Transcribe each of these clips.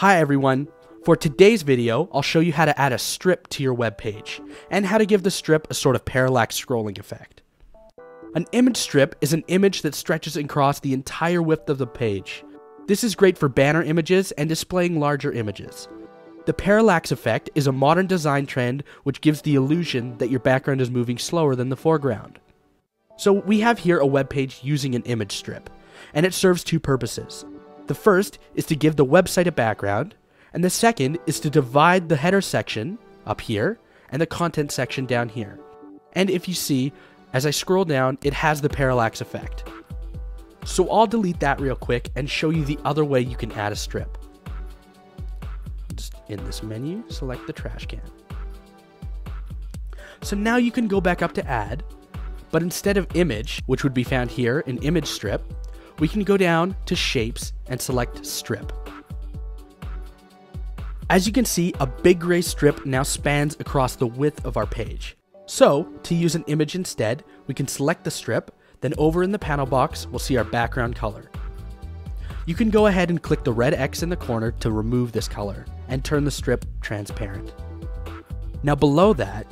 Hi everyone. For today's video, I'll show you how to add a strip to your web page, and how to give the strip a sort of parallax scrolling effect. An image strip is an image that stretches across the entire width of the page. This is great for banner images and displaying larger images. The parallax effect is a modern design trend which gives the illusion that your background is moving slower than the foreground. So we have here a web page using an image strip, and it serves two purposes. The first is to give the website a background, and the second is to divide the header section up here and the content section down here. And if you see, as I scroll down, it has the parallax effect. So I'll delete that real quick and show you the other way you can add a strip. Just in this menu, select the trash can. So now you can go back up to add, but instead of image, which would be found here in image strip, we can go down to Shapes and select Strip. As you can see, a big gray strip now spans across the width of our page. So, to use an image instead, we can select the strip, then over in the panel box, we'll see our background color. You can go ahead and click the red X in the corner to remove this color, and turn the strip transparent. Now below that,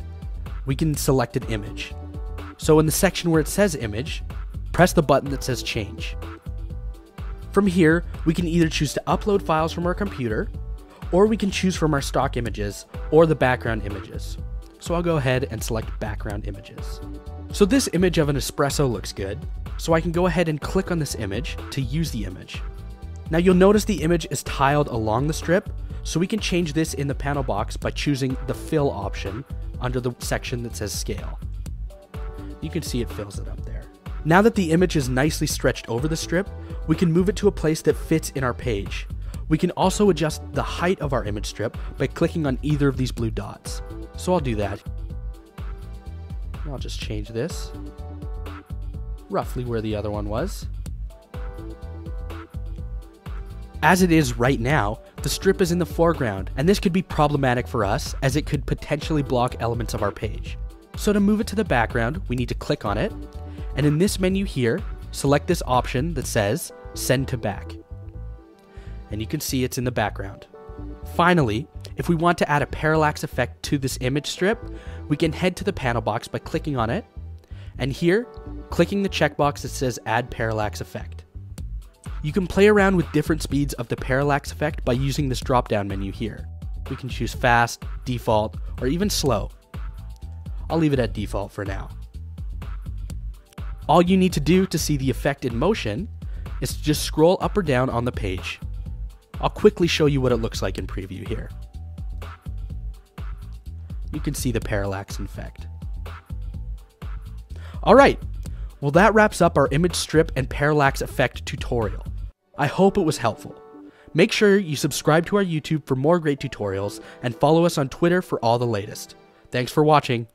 we can select an image. So in the section where it says image, press the button that says change. From here, we can either choose to upload files from our computer, or we can choose from our stock images or the background images. So I'll go ahead and select background images. So this image of an espresso looks good, so I can go ahead and click on this image to use the image. Now you'll notice the image is tiled along the strip, so we can change this in the panel box by choosing the fill option under the section that says scale. You can see it fills it up there. Now that the image is nicely stretched over the strip, we can move it to a place that fits in our page. We can also adjust the height of our image strip by clicking on either of these blue dots. So I'll do that. I'll just change this roughly where the other one was. As it is right now, the strip is in the foreground, and this could be problematic for us as it could potentially block elements of our page. So to move it to the background, we need to click on it, and in this menu here, select this option that says Send to Back. And you can see it's in the background. Finally, if we want to add a parallax effect to this image strip, we can head to the panel box by clicking on it, and here, clicking the checkbox that says Add Parallax Effect. You can play around with different speeds of the parallax effect by using this drop down menu here. We can choose fast, default, or even slow. I'll leave it at default for now. All you need to do to see the effect in motion is to just scroll up or down on the page. I'll quickly show you what it looks like in preview here. You can see the parallax effect. Alright, well that wraps up our image strip and parallax effect tutorial. I hope it was helpful. Make sure you subscribe to our YouTube for more great tutorials and follow us on Twitter for all the latest. Thanks for watching.